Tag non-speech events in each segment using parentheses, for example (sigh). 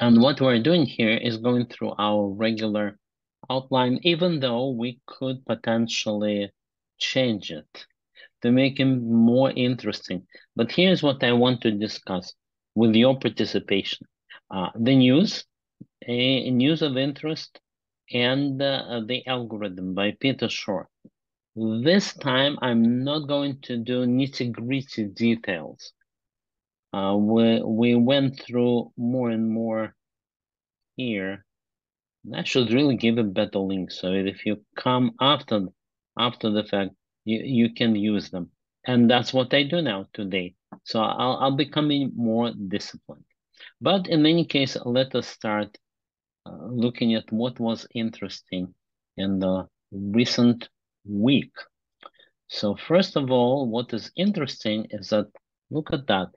And what we're doing here is going through our regular outline, even though we could potentially change it to make it more interesting. But here's what I want to discuss with your participation. Uh, the news, a news of interest, and uh, the algorithm by Peter Shor. This time, I'm not going to do nitty-gritty details. Uh, we, we went through more and more here. I should really give a better link so if you come after after the fact, you, you can use them. And that's what I do now today. So I'll, I'll becoming more disciplined. But in any case, let us start uh, looking at what was interesting in the recent week. So first of all, what is interesting is that, look at that,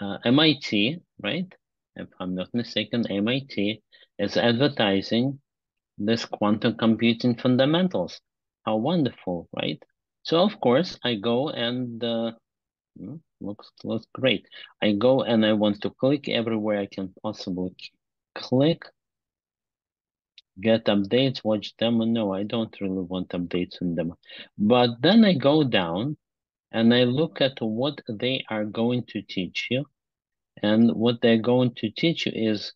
uh, MIT, right? If I'm not mistaken, MIT is advertising this quantum computing fundamentals. How wonderful, right? So of course I go and uh, hmm, looks looks great. I go and I want to click everywhere I can possibly click get updates, watch demo. No, I don't really want updates in demo. But then I go down and I look at what they are going to teach you. And what they're going to teach you is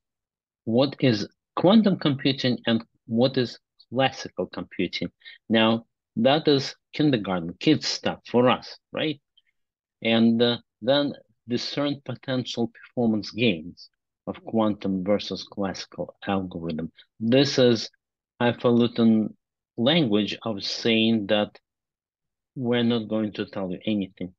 what is quantum computing and what is classical computing. Now, that is kindergarten, kids stuff for us, right? And uh, then discern potential performance gains of quantum versus classical algorithm. This is highfalutin language of saying that we're not going to tell you anything.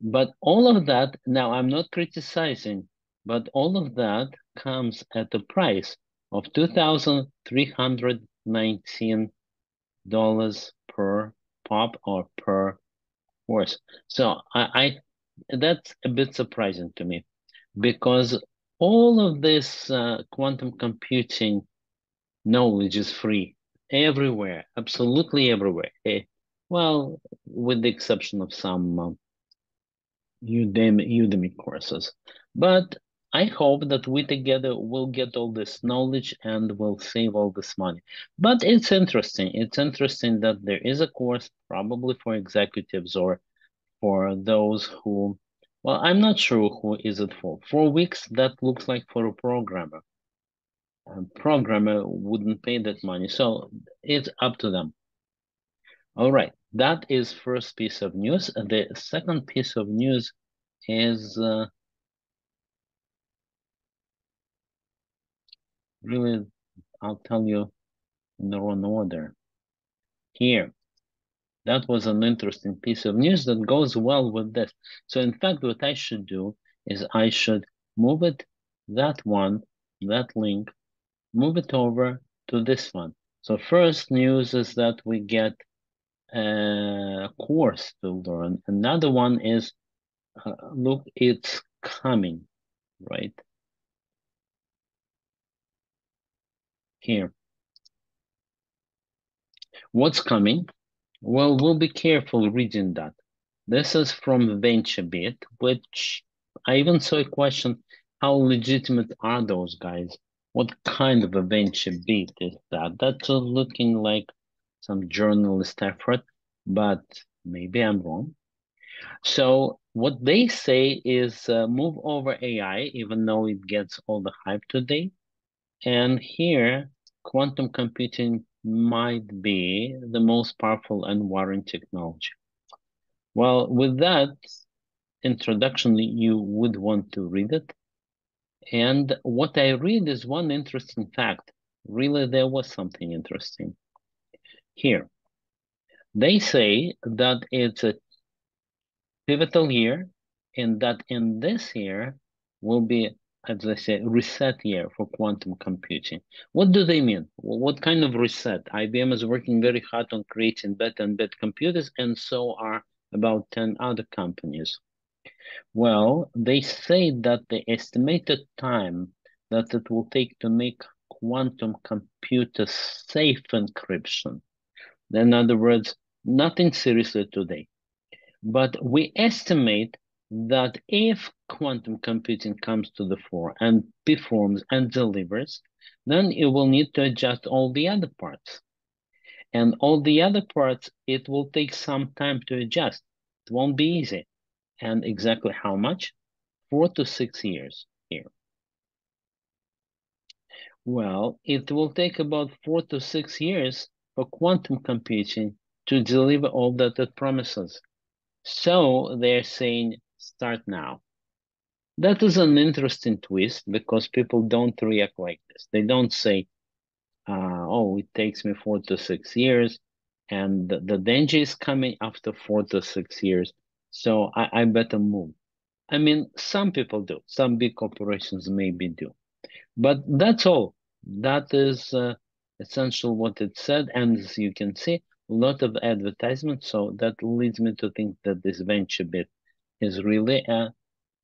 But all of that, now I'm not criticizing, but all of that comes at the price of $2,319 per pop or per horse. So I, I that's a bit surprising to me because all of this uh, quantum computing knowledge is free everywhere, absolutely everywhere. Eh, well, with the exception of some uh, Udemy, Udemy courses. But I hope that we together will get all this knowledge and will save all this money. But it's interesting. It's interesting that there is a course probably for executives or for those who well, I'm not sure who is it for. Four weeks, that looks like for a programmer. A programmer wouldn't pay that money, so it's up to them. All right, that is first piece of news. The second piece of news is uh, really, I'll tell you in the wrong order. Here, that was an interesting piece of news that goes well with this. So in fact, what I should do is I should move it, that one, that link, move it over to this one. So first news is that we get a course to learn. Another one is, uh, look, it's coming, right? Here. What's coming? Well, we'll be careful reading that. This is from VentureBeat, which I even saw a question, how legitimate are those guys? What kind of a VentureBeat is that? That's looking like some journalist effort, but maybe I'm wrong. So what they say is uh, move over AI, even though it gets all the hype today. And here, quantum computing might be the most powerful and worrying technology. Well, with that introduction, you would want to read it. And what I read is one interesting fact. Really, there was something interesting here. They say that it's a pivotal year and that in this year will be as I say, reset year for quantum computing. What do they mean? What kind of reset? IBM is working very hard on creating better and better computers, and so are about 10 other companies. Well, they say that the estimated time that it will take to make quantum computers safe encryption, in other words, nothing seriously today, but we estimate that if quantum computing comes to the fore and performs and delivers, then it will need to adjust all the other parts. And all the other parts, it will take some time to adjust. It won't be easy. And exactly how much? Four to six years here. Well, it will take about four to six years for quantum computing to deliver all that it promises. So they're saying start now. That is an interesting twist because people don't react like this. They don't say, uh, oh, it takes me four to six years and the, danger is coming after four to six years. So I, I better move. I mean, some people do. Some big corporations maybe do. But that's all. That is uh, essential what it said. And as you can see, a lot of advertisements. So that leads me to think that this VentureBeat is really a,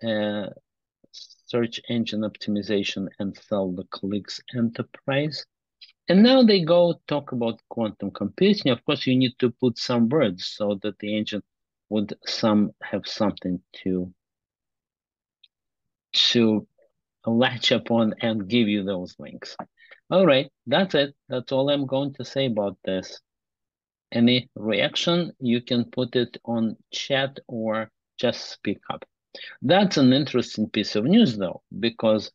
a search engine optimization and sell the clicks enterprise. And now they go talk about quantum computing. Of course, you need to put some words so that the engine would some have something to to latch upon and give you those links. All right, that's it. That's all I'm going to say about this. Any reaction, you can put it on chat or just speak up. That's an interesting piece of news though, because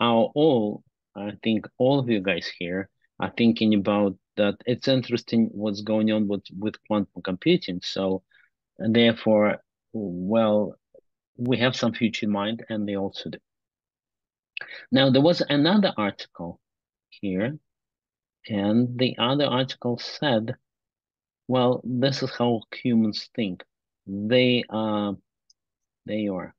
our all, I think all of you guys here are thinking about that it's interesting what's going on with, with quantum computing. So therefore, well, we have some future in mind and they also do. Now, there was another article here, and the other article said, well, this is how humans think. They uh, they are.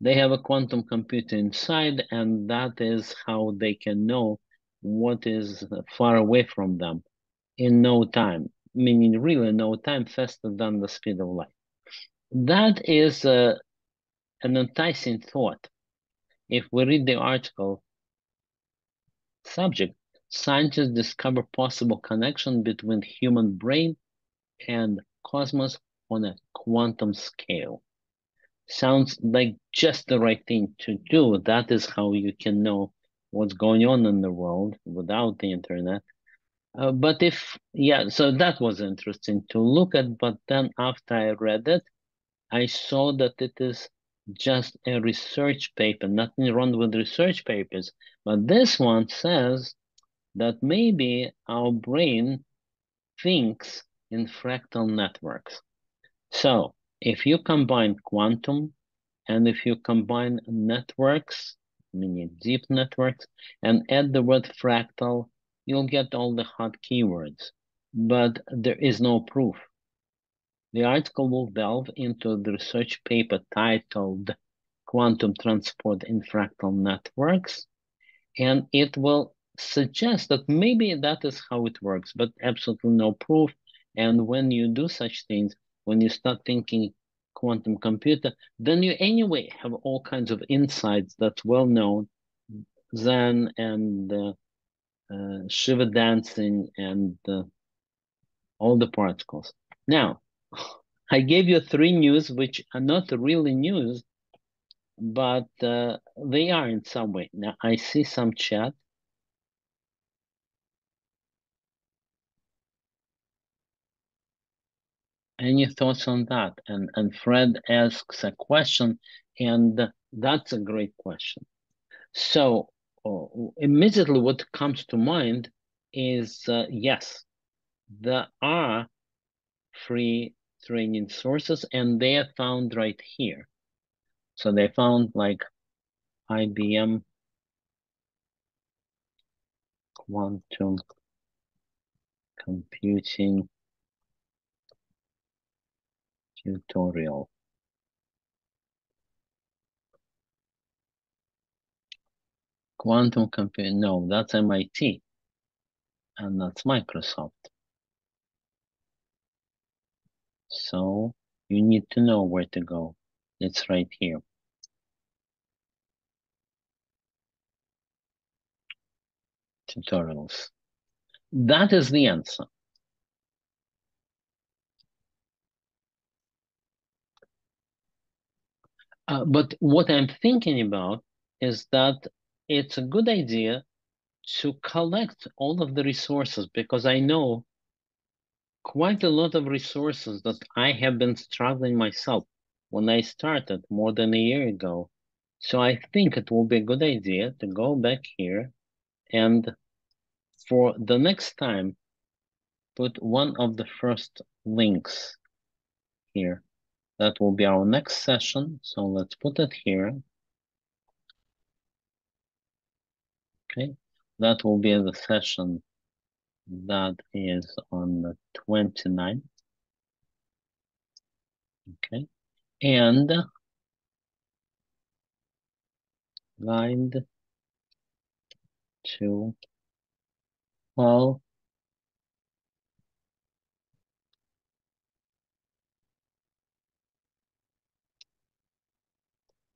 They have a quantum computer inside, and that is how they can know what is far away from them in no time, meaning really no time faster than the speed of light. That is uh, an enticing thought. If we read the article, subject, scientists discover possible connection between human brain and cosmos on a quantum scale. Sounds like just the right thing to do. That is how you can know what's going on in the world without the internet. Uh, but if, yeah, so that was interesting to look at. But then after I read it, I saw that it is just a research paper, nothing wrong with research papers. But this one says that maybe our brain thinks in fractal networks. So if you combine quantum and if you combine networks, meaning deep networks, and add the word fractal, you'll get all the hot keywords. But there is no proof. The article will delve into the research paper titled Quantum Transport in Fractal Networks, and it will suggest that maybe that is how it works, but absolutely no proof. And when you do such things, when you start thinking quantum computer, then you anyway have all kinds of insights that's well known, Zen and uh, uh, Shiva dancing and uh, all the particles. Now, (sighs) I gave you three news which are not really news, but uh, they are in some way. Now I see some chat. Any thoughts on that? And and Fred asks a question, and that's a great question. So uh, immediately, what comes to mind is uh, yes, there are free training sources, and they are found right here. So they found like IBM quantum computing tutorial. Quantum computing, no, that's MIT and that's Microsoft. So you need to know where to go. It's right here. Tutorials. That is the answer. Uh, but what I'm thinking about is that it's a good idea to collect all of the resources because I know quite a lot of resources that I have been struggling myself when I started more than a year ago. So I think it will be a good idea to go back here and for the next time, put one of the first links here. That will be our next session. So let's put it here. Okay, that will be the session that is on the 29th. Okay, and guide to all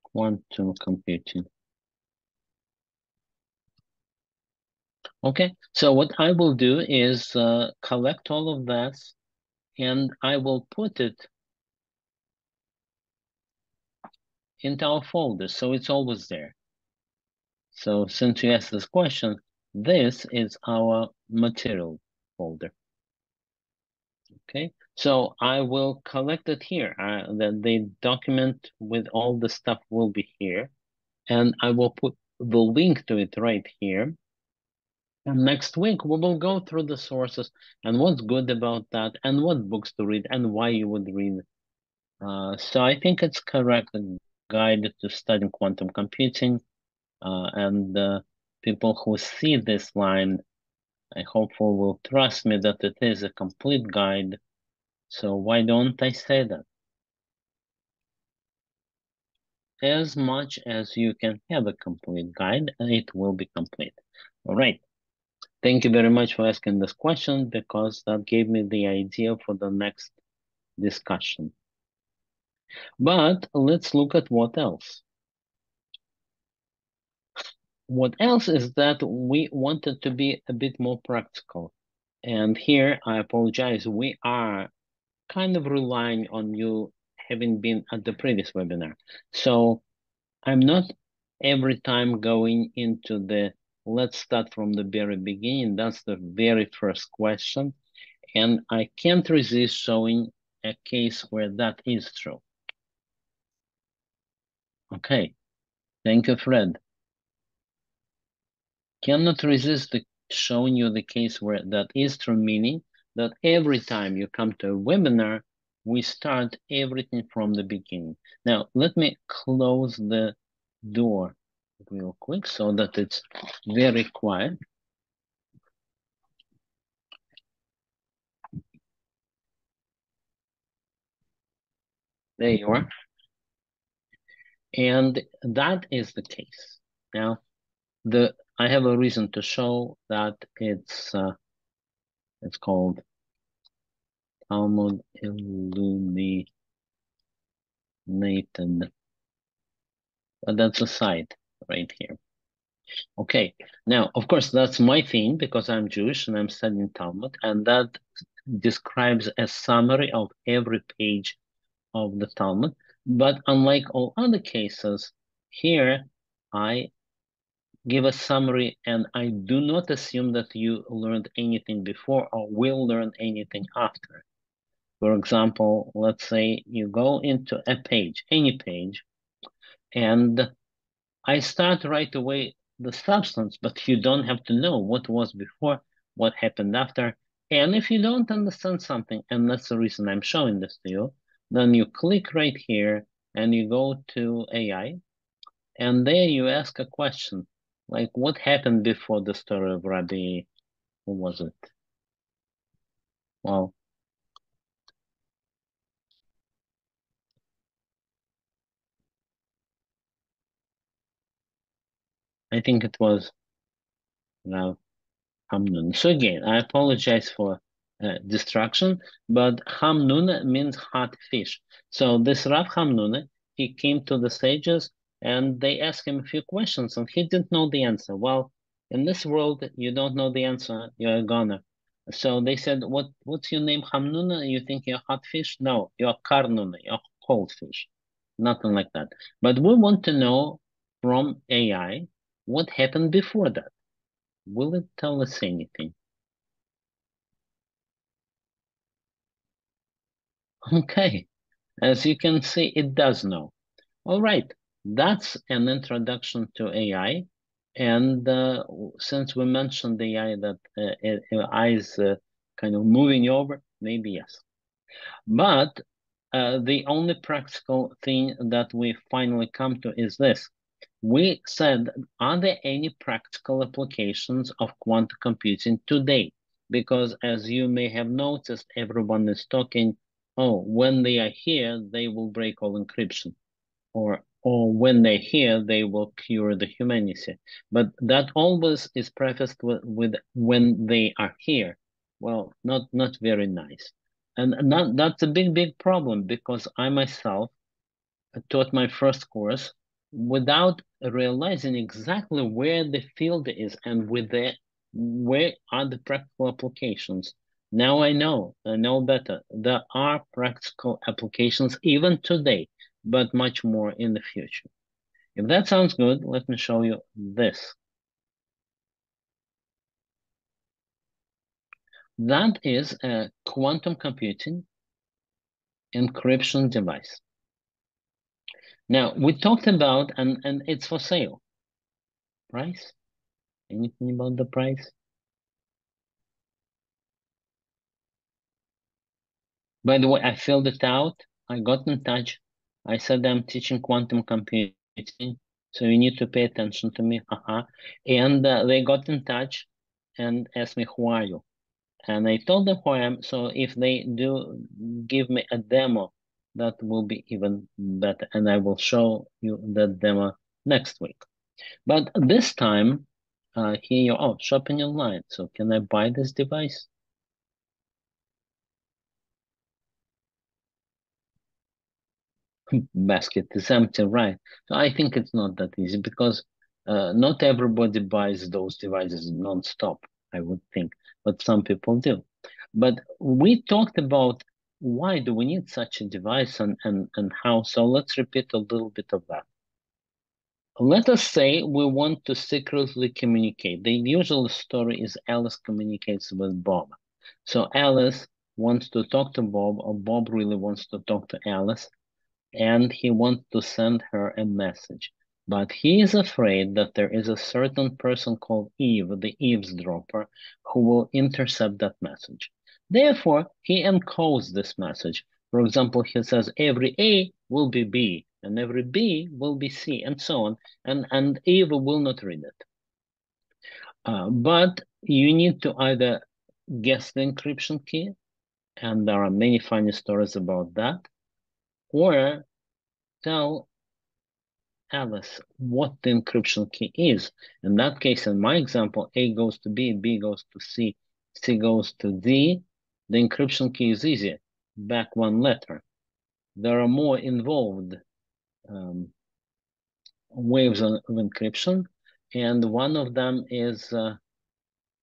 quantum computing. Okay, so what I will do is uh, collect all of that and I will put it into our folder so it's always there. So since you asked this question, this is our material folder. Okay, so I will collect it here. Uh, the, the document with all the stuff will be here. And I will put the link to it right here. And next week, we will go through the sources and what's good about that and what books to read and why you would read. Uh, so I think it's correct guide to studying quantum computing. Uh, and uh, people who see this line, I hope will trust me that it is a complete guide. So why don't I say that? As much as you can have a complete guide, it will be complete. All right. Thank you very much for asking this question because that gave me the idea for the next discussion. But let's look at what else. What else is that we wanted to be a bit more practical. And here, I apologize, we are kind of relying on you having been at the previous webinar. So I'm not every time going into the, let's start from the very beginning. That's the very first question. And I can't resist showing a case where that is true. Okay, thank you, Fred cannot resist the, showing you the case where that is true, meaning that every time you come to a webinar, we start everything from the beginning. Now, let me close the door real quick so that it's very quiet. There you are. And that is the case. Now, the I have a reason to show that it's uh, it's called Talmud illuminated. But that's a site right here. Okay, now, of course, that's my theme because I'm Jewish and I'm studying Talmud, and that describes a summary of every page of the Talmud. But unlike all other cases, here I give a summary and I do not assume that you learned anything before or will learn anything after. For example, let's say you go into a page, any page, and I start right away the substance, but you don't have to know what was before, what happened after. And if you don't understand something, and that's the reason I'm showing this to you, then you click right here and you go to AI, and there you ask a question like what happened before the story of Rabbi, who was it? Well, I think it was Rav Hamnun. So again, I apologize for uh, distraction, but Hamnun means hot fish. So this Rav Hamnun, he came to the sages and they asked him a few questions and he didn't know the answer. Well, in this world, you don't know the answer, you're a goner. So they said, what, what's your name, Hamnuna? You think you're hot fish? No, you're karnuna, you're cold fish. nothing like that. But we want to know from AI what happened before that. Will it tell us anything? (laughs) Okay, as you can see, it does know. All right, that's an introduction to AI. And uh, since we mentioned AI that uh, AI is uh, kind of moving over, maybe yes. But uh, the only practical thing that we finally come to is this. We said, are there any practical applications of quantum computing today? Because as you may have noticed, everyone is talking, oh, when they are here, they will break all encryption. Or, or when they hear, they will cure the humanity. But that always is prefaced with, with when they are here. Well, not, not very nice. And that, that's a big, big problem because I myself taught my first course without realizing exactly where the field is and with the, where are the practical applications. Now I know, I know better. There are practical applications even today, but much more in the future. If that sounds good, let me show you this. That is a quantum computing encryption device. Now, we talked about, and, and it's for sale. Price? Anything about the price? By the way, I filled it out. I got in touch. I said I'm teaching quantum computing, so you need to pay attention to me. Uh -huh. And uh, they got in touch and asked me, who are you? And I told them who I am. So if they do give me a demo, that will be even better. And I will show you that demo next week. But this time, uh, here you are, oh, shopping online. So can I buy this device? Basket is empty, right? So I think it's not that easy because uh, not everybody buys those devices non-stop, I would think but some people do. But we talked about why do we need such a device and, and, and how. So let's repeat a little bit of that. Let us say we want to secretly communicate. The usual story is Alice communicates with Bob. So Alice wants to talk to Bob, or Bob really wants to talk to Alice, and he wants to send her a message. But he is afraid that there is a certain person called Eve, the eavesdropper, who will intercept that message. Therefore, he encodes this message. For example, he says every A will be B, and every B will be C, and so on, and, and Eve will not read it. Uh, but you need to either guess the encryption key, and there are many funny stories about that, or tell Alice what the encryption key is. In that case, in my example, A goes to B, B goes to C, C goes to D. The encryption key is easy, back one letter. There are more involved um, waves of, of, encryption, and one of them is uh,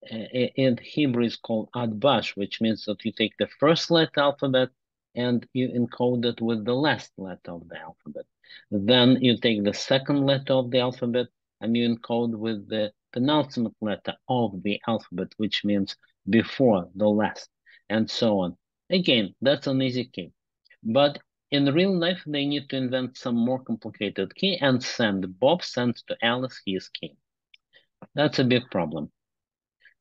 in Hebrew is called atbash, which means that you take the first letter alphabet and you encode it with the last letter of the alphabet. Then you take the second letter of the alphabet and you encode with the penultimate letter of the alphabet, which means before the last, and so on. Again, that's an easy key. But in real life, they need to invent some more complicated key and send. Bob sends to Alice his key. That's a big problem.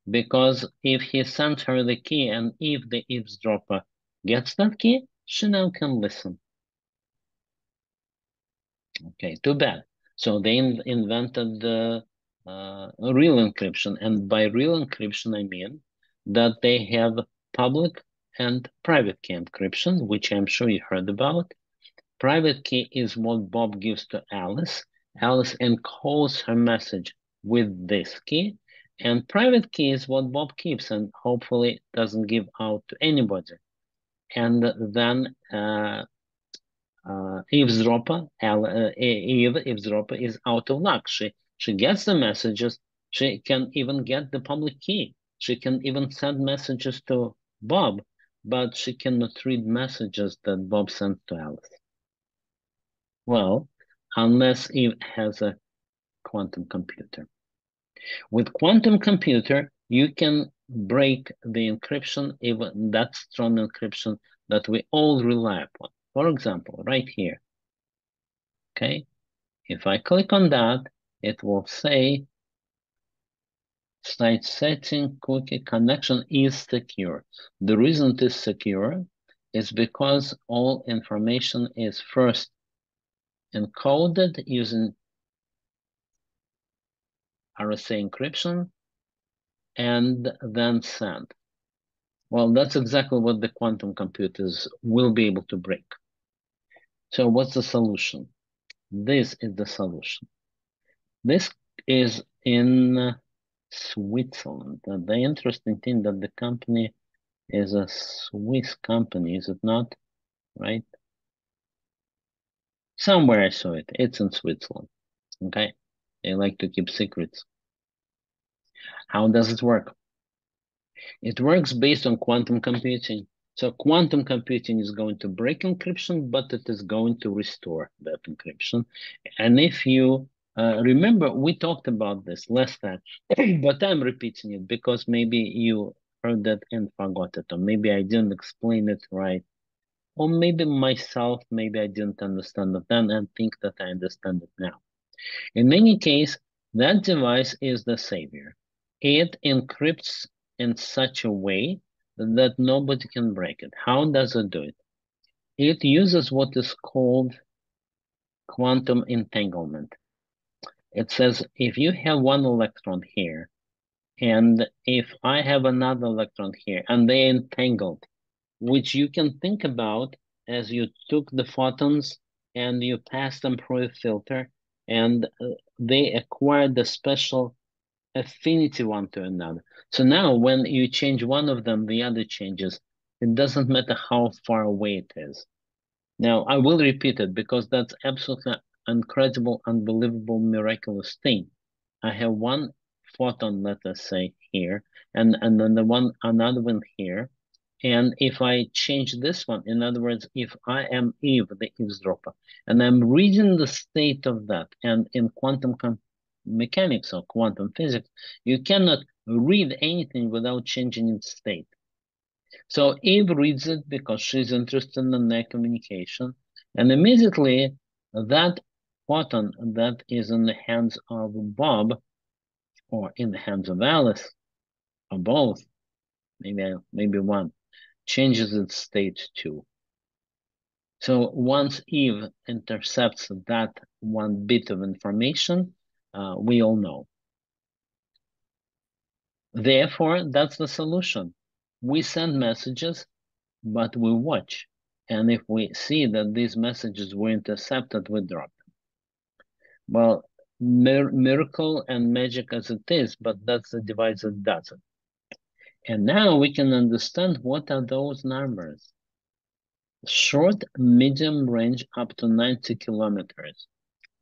Because if he sends her the key and if the eavesdropper gets that key, she now can listen. Okay, too bad. So they in invented the uh, real encryption. And by real encryption, I mean that they have public and private key encryption, which I'm sure you heard about. Private key is what Bob gives to Alice. Alice encodes her message with this key. And private key is what Bob keeps and hopefully doesn't give out to anybody. And then uh, uh, eavesdropper, uh, Eve eavesdropper is out of luck. She she gets the messages. She can even get the public key. She can even send messages to Bob, but she cannot read messages that Bob sent to Alice. Well, unless it has a quantum computer. With quantum computer, you can break the encryption, even that strong encryption that we all rely upon. For example, right here, okay? If I click on that, it will say site setting cookie connection is secure. The reason it is secure is because all information is first encoded using RSA encryption and then sent. Well, that's exactly what the quantum computers will be able to break. So what's the solution? This is the solution. This is in Switzerland. The interesting thing that the company is a Swiss company, is it not? Right? Somewhere I saw it. It's in Switzerland. Okay. They like to keep secrets. How does it work? It works based on quantum computing. So quantum computing is going to break encryption, but it is going to restore that encryption. And if you uh, remember, we talked about this last time, (clears throat) but I'm repeating it because maybe you heard that and forgot it, or maybe I didn't explain it right or maybe myself, maybe I didn't understand it then and think that I understand it now. In any case, that device is the savior. It encrypts in such a way that nobody can break it. How does it do it? It uses what is called quantum entanglement. It says if you have one electron here, and if I have another electron here, and they're entangled, which you can think about as you took the photons and you passed them through a filter and uh, they acquired the special affinity one to another. So now when you change one of them, the other changes. It doesn't matter how far away it is. Now, I will repeat it because that's absolutely incredible, unbelievable, miraculous thing. I have one photon, let us say, here, and, and then the one, another one here, and if I change this one, in other words, if I am Eve, the eavesdropper, and I'm reading the state of that, and in quantum mechanics or quantum physics, you cannot read anything without changing its state. So Eve reads it because she's interested in their communication, and immediately that photon that is in the hands of Bob, or in the hands of Alice, or both, maybe maybe one, changes its state too. So once Eve intercepts that one bit of information, uh, we all know. Therefore, that's the solution. We send messages, but we watch. And if we see that these messages were intercepted, we drop them. Well, mir miracle and magic as it is, but that's the device that does it. And now we can understand what are those numbers. Short, medium range up to 90 kilometers.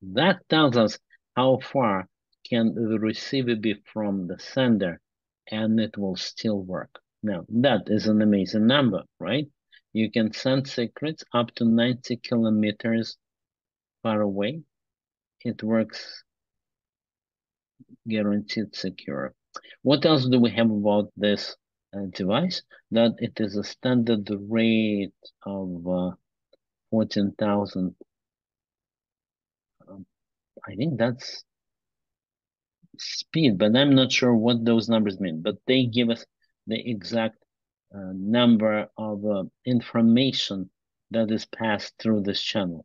That tells us how far can the receiver be from the sender and it will still work. Now, that is an amazing number, right? You can send secrets up to 90 kilometers far away. It works guaranteed secure. What else do we have about this uh, device? That it is a standard rate of uh, 14,000. I think that's speed, but I'm not sure what those numbers mean. But they give us the exact uh, number of uh, information that is passed through this channel.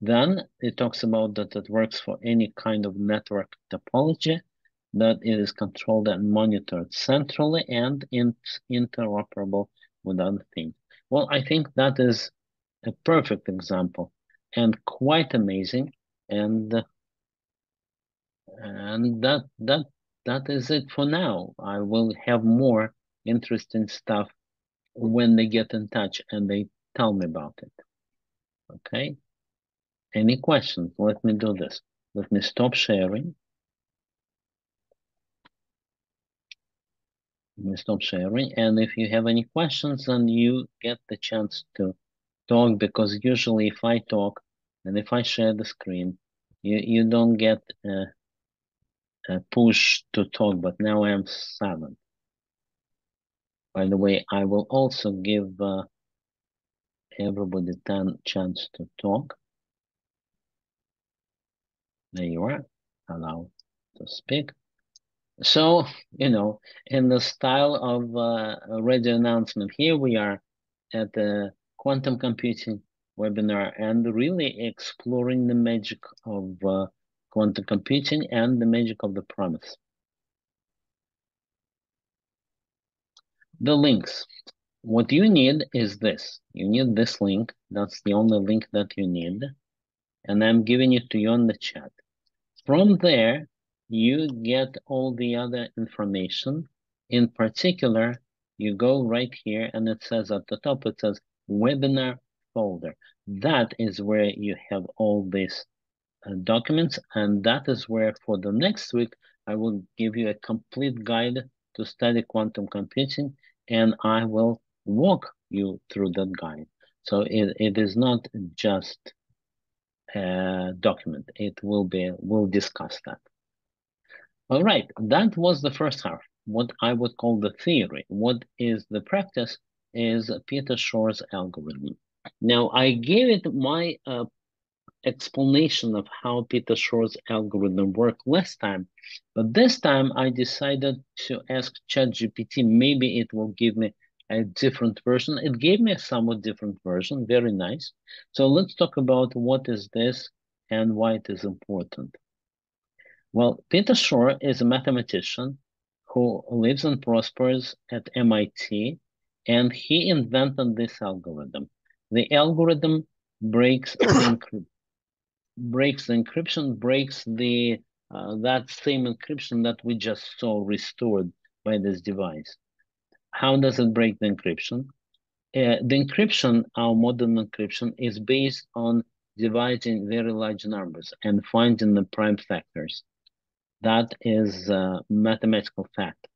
Then it talks about that it works for any kind of network topology that it is controlled and monitored centrally and in, interoperable with other things. Well, I think that is a perfect example and quite amazing. And and that that that is it for now. I will have more interesting stuff when they get in touch and they tell me about it. Okay. Any questions? Let me do this. Let me stop sharing. Let me stop sharing. And if you have any questions, then you get the chance to talk because usually if I talk, And if I share the screen, you, you don't get a, a push to talk, but now I am silent. By the way, I will also give uh, everybody 10 chance to talk. There you are, allow to speak. So, you know, in the style of uh, a radio announcement, here we are at the quantum computing webinar and really exploring the magic of uh, quantum computing and the magic of the promise. The links. What you need is this. You need this link. That's the only link that you need. And I'm giving it to you on the chat. From there, you get all the other information. In particular, you go right here and it says at the top, it says webinar folder. That is where you have all these uh, documents. And that is where for the next week, I will give you a complete guide to study quantum computing and I will walk you through that guide. So it, it is not just a document. It will be, we'll discuss that. All right, that was the first half, what I would call the theory. What is the practice is Peter Shor's algorithm. Now, I gave it my uh, explanation of how Peter Shor's algorithm worked last time, but this time I decided to ask ChatGPT, maybe it will give me a different version. It gave me a somewhat different version, very nice. So let's talk about what is this and why it is important. Well, Peter Shor is a mathematician who lives and prospers at MIT, and he invented this algorithm. The algorithm breaks the breaks the encryption, breaks the uh, that same encryption that we just saw restored by this device. How does it break the encryption? Uh, the encryption, our modern encryption, is based on dividing very large numbers and finding the prime factors. That is a mathematical fact.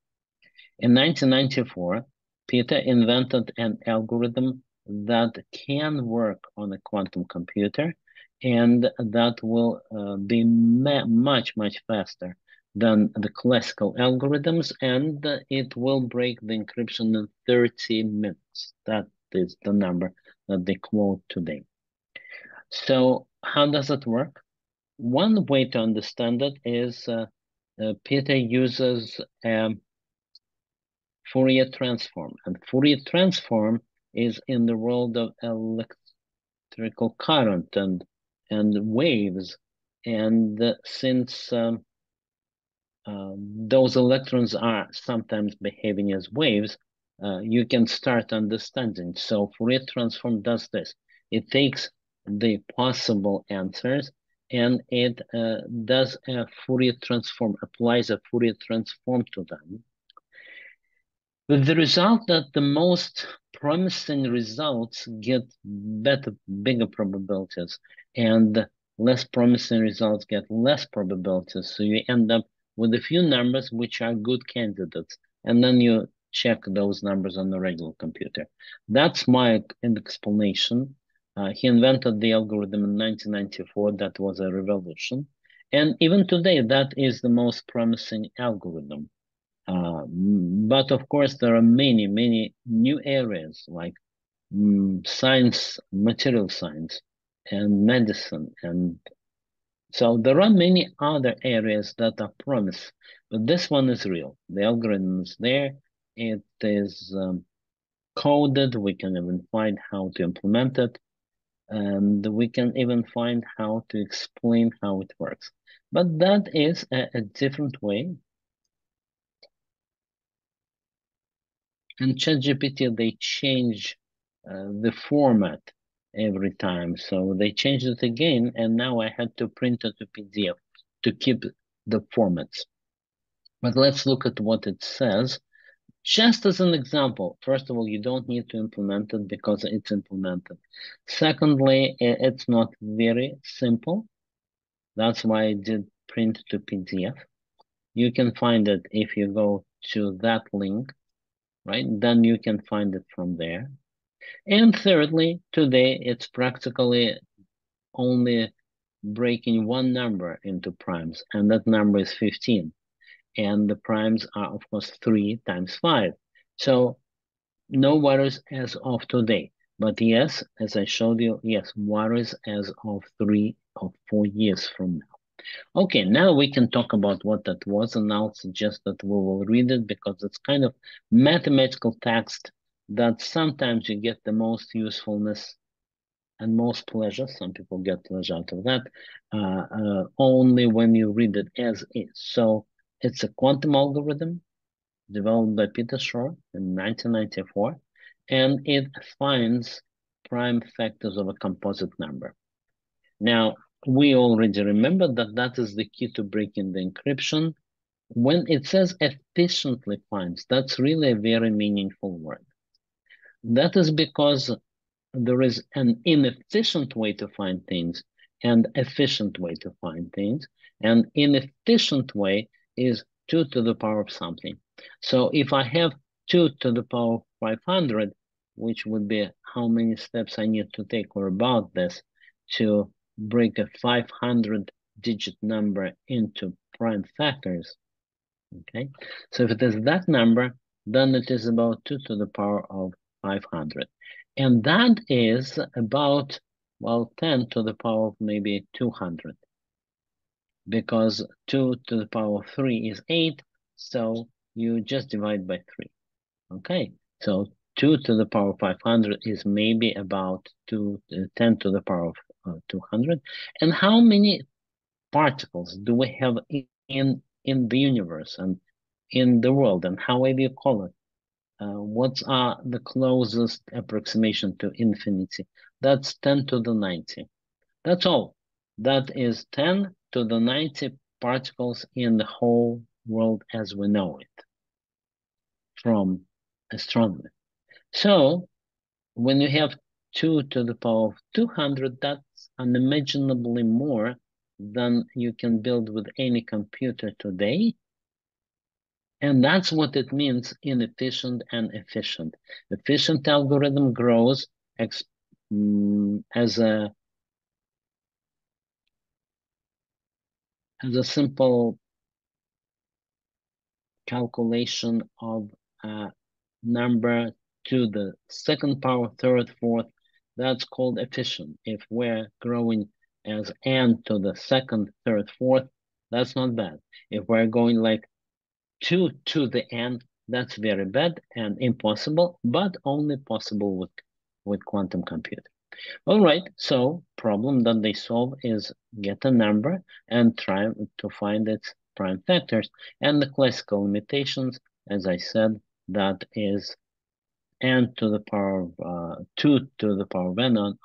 In 1994, Peter invented an algorithm that can work on a quantum computer and that will uh, be much, much faster than the classical algorithms, and it will break the encryption in 30 minutes. That is the number that they quote today. So how does it work? One way to understand it is uh, uh, Peter uses um, Fourier transform, and Fourier transform is in the world of electrical current and and waves, and since um, uh, those electrons are sometimes behaving as waves, uh, you can start understanding. So Fourier transform does this. It takes the possible answers and it uh, does a Fourier transform, applies a Fourier transform to them. With the result that the most promising results get better, bigger probabilities, and less promising results get less probabilities. So you end up with a few numbers which are good candidates, and then you check those numbers on the regular computer. That's my explanation uh, he invented the algorithm in 1994. That was a revolution. And even today, that is the most promising algorithm. Uh, but of course, there are many, many new areas like um, science, material science, and medicine. And so there are many other areas that are promised, but this one is real. The algorithm is there. It is um, coded. We can even find how to implement it and we can even find how to explain how it works. But that is a, a different way. And ChatGPT, they change uh, the format every time. So they changed it again, and now I had to print it to PDF to keep the formats. But let's look at what it says. Just as an example, first of all, you don't need to implement it because it's implemented. Secondly, it's not very simple. That's why I did print to PDF. You can find it if you go to that link, right? Then you can find it from there. And thirdly, today it's practically only breaking one number into primes, and that number is 15. And the primes are, of course, 3 times 5. So no worries as of today. But yes, as I showed you, yes, worries as of three or four years from now. Okay, now we can talk about what that was, and I'll suggest that we will read it because it's kind of mathematical text that sometimes you get the most usefulness and most pleasure. Some people get pleasure out of that uh, uh, only when you read it as is. So it's a quantum algorithm developed by Peter Shor in 1994, and it finds prime factors of a composite number. Now, we already remember that that is the key to breaking the encryption. When it says efficiently finds, that's really a very meaningful word. That is because there is an inefficient way to find things and efficient way to find things. And inefficient way is 2 to the power of something. So if I have 2 to the power of 500, which would be how many steps I need to take or about this to break a 500 digit number into prime factors. Okay, so if it is that number, then it is about 2 to the power of 500. And that is about, well, 10 to the power of maybe 200. Because 2 to the power of 3 is 8, so you just divide by 3. Okay, so 2 to the power of 500 is maybe about two, uh, 10 to the power of 200. And how many particles do we have in, in the universe and in the world? And how do you call it? Uh, what are the closest approximation to infinity? That's 10 to the 90. That's all. That is 10 to the 90 particles in the whole world as we know it from astronomy. So when you have 2 to the power of 200, that's unimaginably more than you can build with any computer today. And that's what it means inefficient and efficient. Efficient algorithm grows um, as a as a simple calculation of a number to the second power, third, fourth, that's called efficient. If we're growing as n to the second, third, fourth, that's not bad. If we're going like 2 to the n, that's very bad and impossible, but only possible with, with quantum computing. All right, so problem that they solve is get a number and try to find its prime factors. And the classical limitations, as I said, that is n to the power of uh, 2 to the power of n or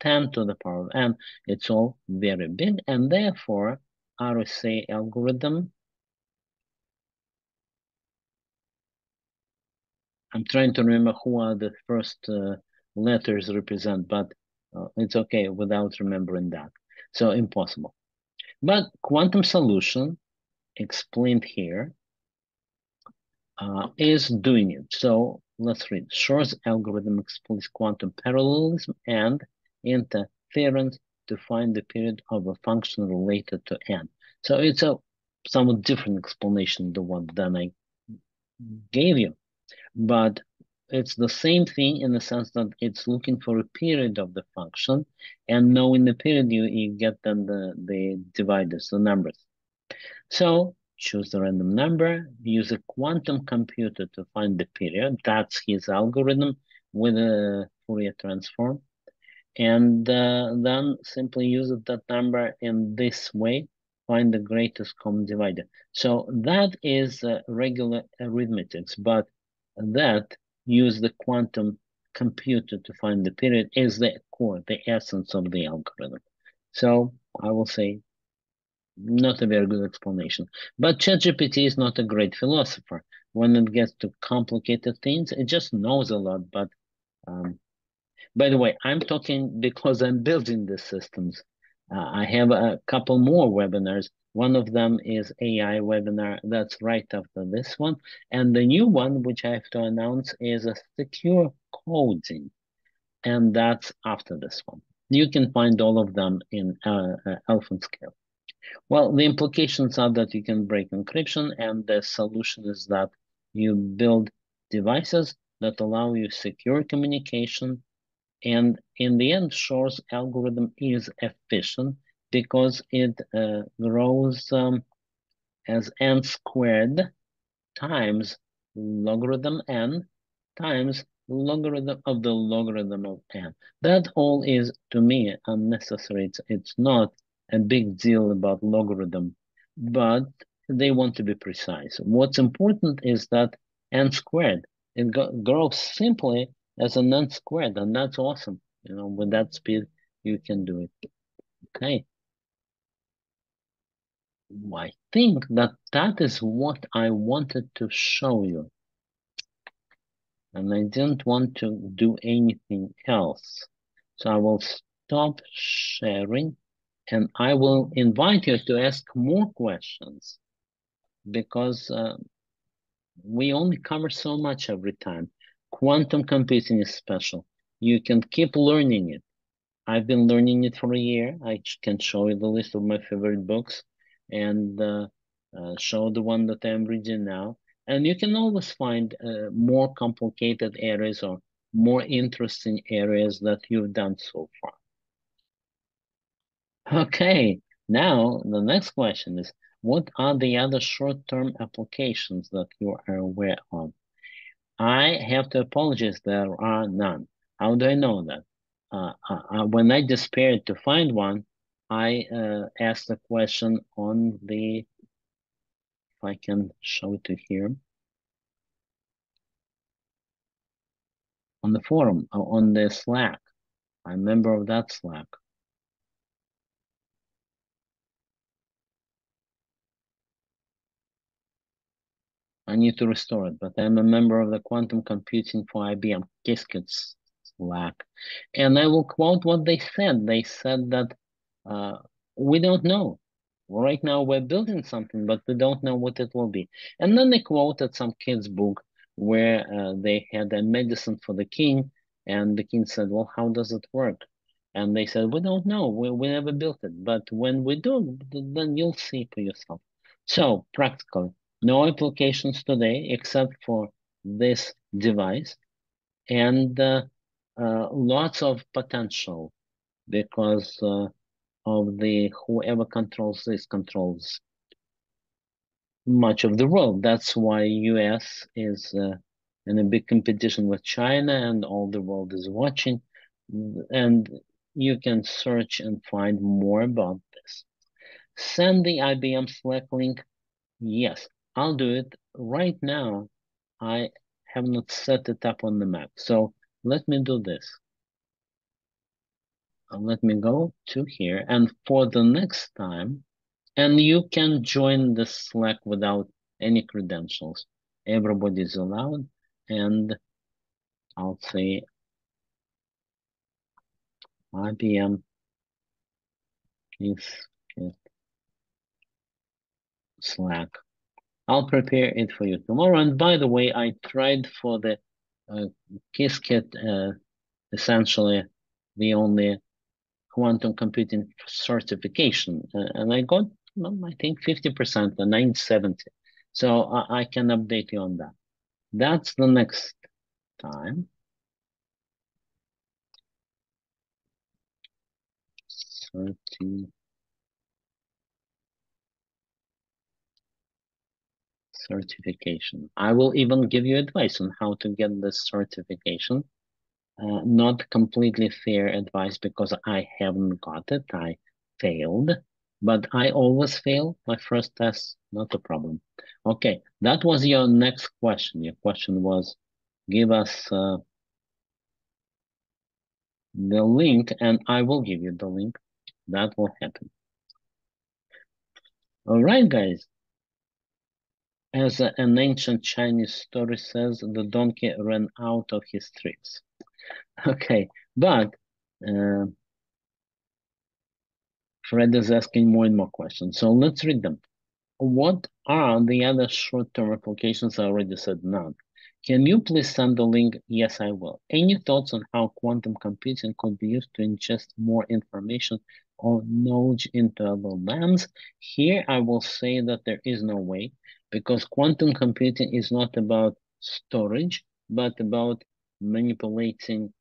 10 to the power of n. It's all very big, and therefore RSA algorithm I'm trying to remember who are the first uh, letters represent, but uh, it's okay without remembering that. So impossible. But quantum solution explained here uh, is doing it. So let's read. Shor's algorithm explains quantum parallelism and interference to find the period of a function related to n. So it's a somewhat different explanation the one than I gave you, but it's the same thing in the sense that it's looking for a period of the function, and knowing the period, you, you get then the, the dividers, the numbers. So choose the random number, use a quantum computer to find the period. That's his algorithm with a Fourier transform. And uh, then simply use that number in this way, find the greatest common divisor. So that is uh, regular arithmetics, but that use the quantum computer to find the period is the core, the essence of the algorithm. So I will say not a very good explanation. But ChatGPT is not a great philosopher. When it gets to complicated things, it just knows a lot. But um, by the way, I'm talking (laughs) because I'm building these systems. Uh, I have a couple more webinars. One of them is AI webinar. That's right after this one. And the new one, which I have to announce, is a secure coding. And that's after this one. You can find all of them in uh, uh, Scale. Well, the implications are that you can break encryption, and the solution is that you build devices that allow you secure communication. And in the end, Shor's algorithm is efficient because it uh, grows um, as n squared times logarithm n times logarithm of the logarithm of n. That all is, to me, unnecessary. It's, it's not a big deal about logarithm, but they want to be precise. What's important is that n squared, it grows simply as an n squared, and that's awesome. You know, with that speed, you can do it. Okay. I think that that is what I wanted to show you. And I didn't want to do anything else. So I will stop sharing and I will invite you to ask more questions because uh, we only cover so much every time. Quantum computing is special. You can keep learning it. I've been learning it for a year. I can show you the list of my favorite books and uh, uh, show the one that I'm reading now. And you can always find uh, more complicated areas or more interesting areas that you've done so far. Okay, now the next question is, what are the other short-term applications that you are aware of? I have to apologize, there are none. How do I know that? Uh, uh, uh when I despaired to find one, I uh, asked a question on the, if I can show it to here, on the forum, uh, on the Slack. I'm a member of that Slack. I need to restore it, but I'm a member of the Quantum Computing for IBM Qiskit Slack. And I will quote what they said. They said that uh, we don't know. Right now we're building something, but we don't know what it will be. And then they quoted some kid's book where uh, they had a medicine for the king, and the king said, well, how does it work? And they said, we don't know, we, we never built it, but when we do, then you'll see for yourself. So practically, no applications today except for this device and uh, uh, lots of potential because uh, of the whoever controls this controls much of the world. That's why US is uh, in a big competition with China and all the world is watching. And you can search and find more about this. Send the IBM Slack link. Yes, I'll do it right now. I have not set it up on the map. So let me do this. Uh, let me go to here. And for the next time, and you can join the Slack without any credentials. Everybody's allowed. And I'll say IBM is Slack. I'll prepare it for you tomorrow. And by the way, I tried for the uh, Qiskit, uh, essentially the only quantum computing certification, uh, and I got I think 50%, the 970. So I, I can update you on that. That's the next time. Certi certification. I will even give you advice on how to get this certification. Uh, not completely fair advice because I haven't got it. I failed but I always fail my first test, not a problem. Okay, that was your next question. Your question was, give us uh, the link and I will give you the link. That will happen. All right, guys. As an ancient Chinese story says, the donkey ran out of his tricks. (laughs) Okay, but uh, Fred is asking more and more questions. So let's read them. What are the other short-term applications? I already said none. Can you please send the link? Yes, I will. Any thoughts on how quantum computing could be used to ingest more information or knowledge into our LLMs? Here, I will say that there is no way because quantum computing is not about storage, but about manipulating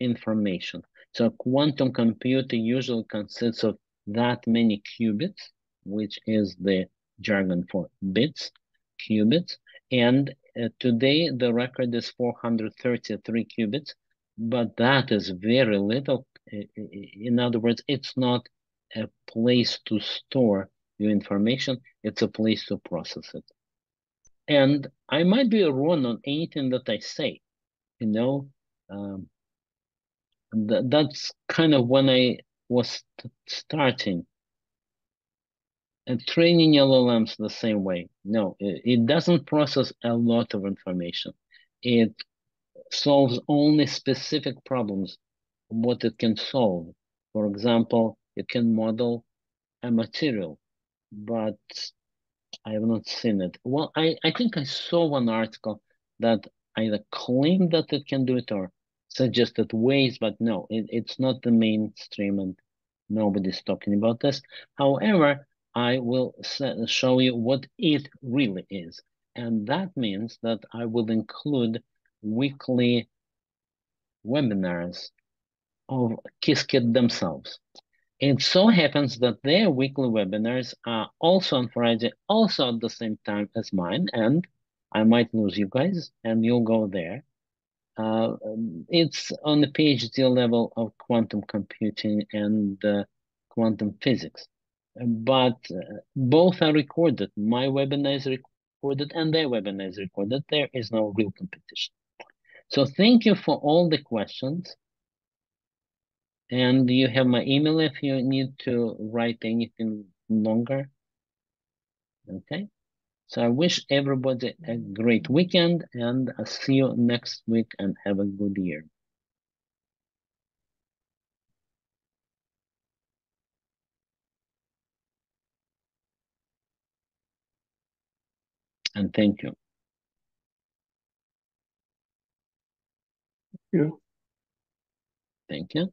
information. So quantum computing usually consists of that many qubits, which is the jargon for bits, qubits, and uh, today, the record is 433 qubits, but that is very little. In other words, it's not a place to store your information, it's a place to process it. And I might be wrong on anything that I say, you know. Um, th that's kind of when I was starting and training LLMs the same way. No, it, it doesn't process a lot of information. It solves only specific problems, what it can solve. For example, it can model a material, but I have not seen it. Well, I, I think I saw one article that either claimed that it can do it or suggested ways, but no, it, it's not the mainstream and nobody's talking about this. However, I will show you what it really is. And that means that I will include weekly webinars of Qiskit themselves. It so happens that their weekly webinars are also on Friday, also at the same time as mine, and I might lose you guys, and you'll go there. Uh, it's on the PhD level of quantum computing and uh, quantum physics but uh, both are recorded. My webinar is recorded and their webinar is recorded. There is no real competition. So thank you for all the questions. And you have my email if you need to write anything longer. Okay. So I wish everybody a great weekend and I'll see you next week and have a good year. and thank you. Thank you. Thank you.